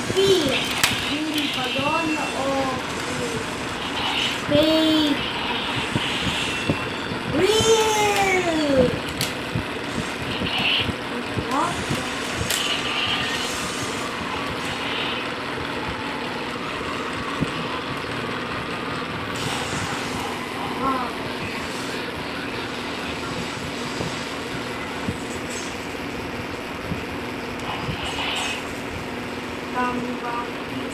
Si Upi. Hindi pa doon o Faith. Real! What? vòng vòng